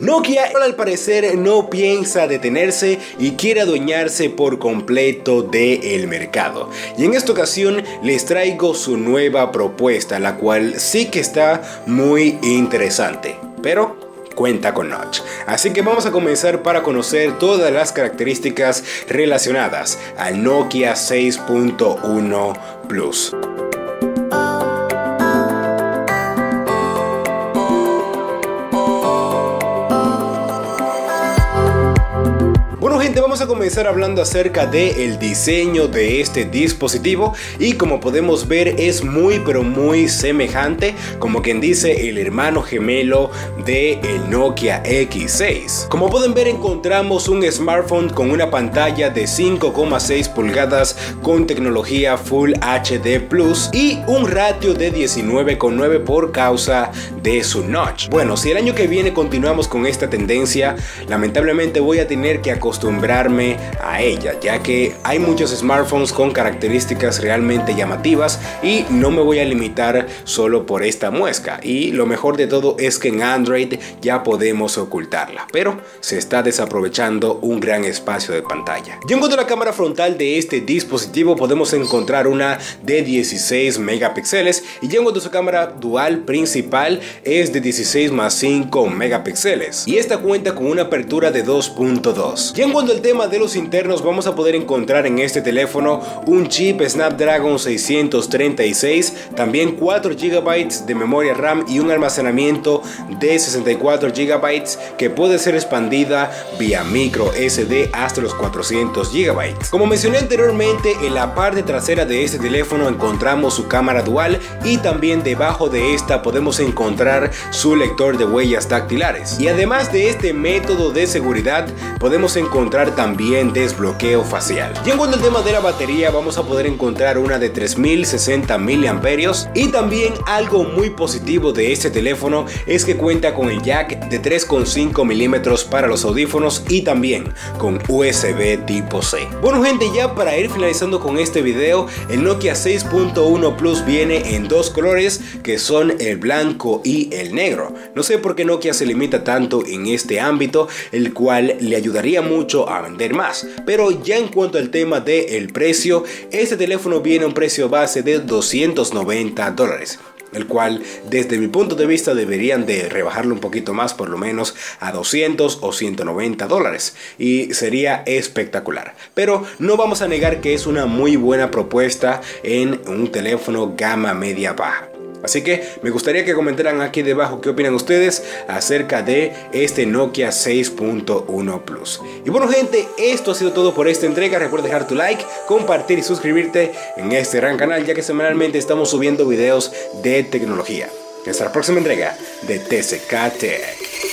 Nokia al parecer no piensa detenerse y quiere adueñarse por completo del mercado. Y en esta ocasión les traigo su nueva propuesta, la cual sí que está muy interesante. Pero cuenta con Notch. Así que vamos a comenzar para conocer todas las características relacionadas al Nokia 6.1 Plus. Vamos a comenzar hablando acerca del el diseño de este dispositivo y como podemos ver es muy pero muy semejante como quien dice el hermano gemelo de el Nokia X6. Como pueden ver encontramos un smartphone con una pantalla de 5,6 pulgadas con tecnología Full HD Plus y un ratio de 19,9 por causa de su notch. Bueno, si el año que viene continuamos con esta tendencia, lamentablemente voy a tener que acostumbrar a ella, ya que hay muchos smartphones con características realmente llamativas y no me voy a limitar solo por esta muesca. Y lo mejor de todo es que en Android ya podemos ocultarla, pero se está desaprovechando un gran espacio de pantalla. Y en cuanto a la cámara frontal de este dispositivo podemos encontrar una de 16 megapíxeles y ya en cuanto a su cámara dual principal es de 16 más 5 megapíxeles y esta cuenta con una apertura de 2.2. Y en el tema de los internos vamos a poder encontrar en este teléfono un chip Snapdragon 636, también 4 GB de memoria RAM y un almacenamiento de 64 GB que puede ser expandida vía micro SD hasta los 400 GB. Como mencioné anteriormente, en la parte trasera de este teléfono encontramos su cámara dual y también debajo de esta podemos encontrar su lector de huellas dactilares. Y además de este método de seguridad podemos encontrar también desbloqueo facial. Y en cuanto al tema de la batería, vamos a poder encontrar una de 3060 mAh y también algo muy positivo de este teléfono es que cuenta con el jack de 3,5 milímetros para los audífonos y también con USB tipo C. Bueno gente, ya para ir finalizando con este video, el Nokia 6.1 Plus viene en dos colores que son el blanco y el negro. No sé por qué Nokia se limita tanto en este ámbito, el cual le ayudaría mucho a vender más. Pero ya en cuanto al tema del precio, este teléfono viene a un precio base de 290 dólares el cual desde mi punto de vista deberían de rebajarlo un poquito más por lo menos a 200 o 190 dólares y sería espectacular pero no vamos a negar que es una muy buena propuesta en un teléfono gama media baja Así que me gustaría que comentaran aquí debajo qué opinan ustedes acerca de este Nokia 6.1 Plus. Y bueno gente, esto ha sido todo por esta entrega. Recuerda dejar tu like, compartir y suscribirte en este gran canal ya que semanalmente estamos subiendo videos de tecnología. Hasta la próxima entrega de TCK Tech.